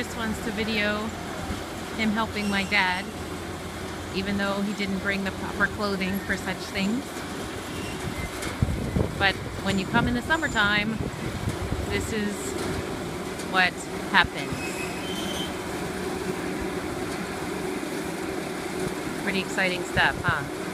Chris wants to video him helping my dad, even though he didn't bring the proper clothing for such things. But when you come in the summertime, this is what happens. Pretty exciting stuff, huh?